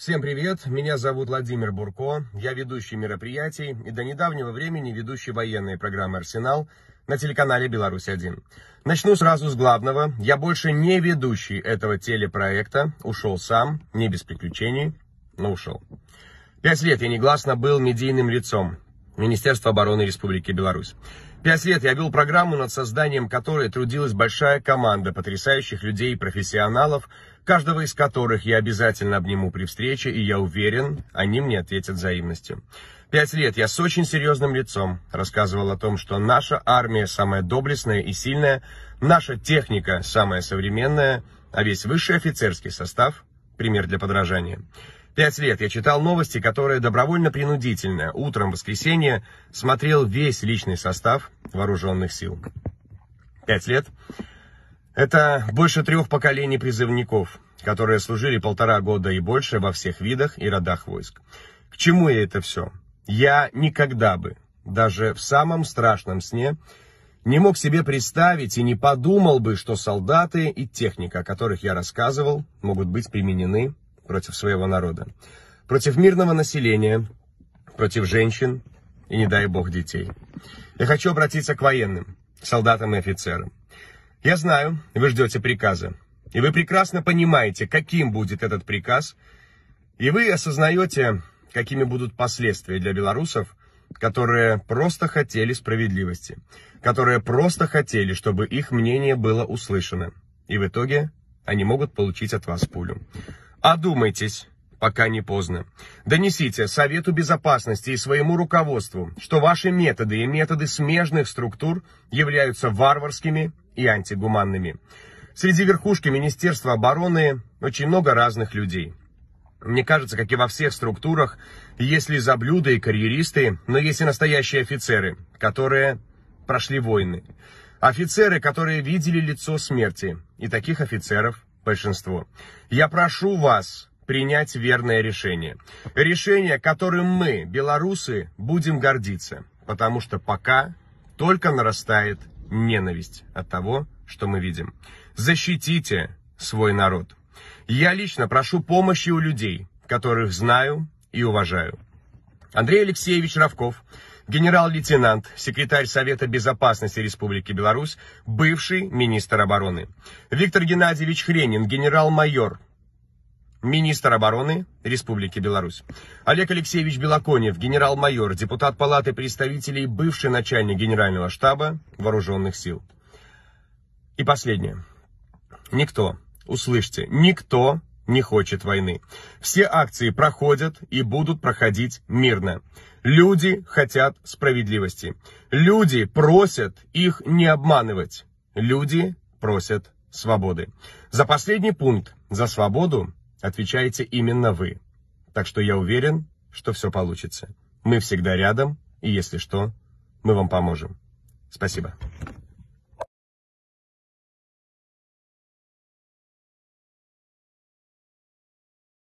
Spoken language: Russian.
Всем привет, меня зовут Владимир Бурко, я ведущий мероприятий и до недавнего времени ведущий военной программы «Арсенал» на телеканале «Беларусь-1». Начну сразу с главного. Я больше не ведущий этого телепроекта, ушел сам, не без приключений, но ушел. Пять лет я негласно был медийным лицом Министерства обороны Республики Беларусь. Пять лет я вел программу, над созданием которой трудилась большая команда потрясающих людей и профессионалов, каждого из которых я обязательно обниму при встрече, и я уверен, они мне ответят взаимностью. Пять лет я с очень серьезным лицом рассказывал о том, что наша армия самая доблестная и сильная, наша техника самая современная, а весь высший офицерский состав – пример для подражания. Пять лет я читал новости, которые добровольно-принудительно утром в воскресенье смотрел весь личный состав вооруженных сил. Пять лет – это больше трех поколений призывников, которые служили полтора года и больше во всех видах и родах войск. К чему я это все? Я никогда бы, даже в самом страшном сне, не мог себе представить и не подумал бы, что солдаты и техника, о которых я рассказывал, могут быть применены против своего народа, против мирного населения, против женщин и, не дай бог, детей. Я хочу обратиться к военным, солдатам и офицерам. Я знаю, вы ждете приказа, и вы прекрасно понимаете, каким будет этот приказ, и вы осознаете, какими будут последствия для белорусов, которые просто хотели справедливости, которые просто хотели, чтобы их мнение было услышано. И в итоге они могут получить от вас пулю. Одумайтесь, пока не поздно. Донесите Совету Безопасности и своему руководству, что ваши методы и методы смежных структур являются варварскими и антигуманными. Среди верхушки Министерства обороны очень много разных людей. Мне кажется, как и во всех структурах, есть лизоблюды и карьеристы, но есть и настоящие офицеры, которые прошли войны. Офицеры, которые видели лицо смерти. И таких офицеров большинство. Я прошу вас принять верное решение. Решение, которым мы, белорусы, будем гордиться. Потому что пока только нарастает ненависть от того, что мы видим. Защитите свой народ. Я лично прошу помощи у людей, которых знаю и уважаю. Андрей Алексеевич Равков, генерал-лейтенант, секретарь Совета Безопасности Республики Беларусь, бывший министр обороны. Виктор Геннадьевич Хренин, генерал-майор, министр обороны Республики Беларусь. Олег Алексеевич Белоконев, генерал-майор, депутат Палаты представителей, бывший начальник Генерального штаба Вооруженных сил. И последнее. Никто Услышьте, никто не хочет войны. Все акции проходят и будут проходить мирно. Люди хотят справедливости. Люди просят их не обманывать. Люди просят свободы. За последний пункт, за свободу, отвечаете именно вы. Так что я уверен, что все получится. Мы всегда рядом, и если что, мы вам поможем. Спасибо.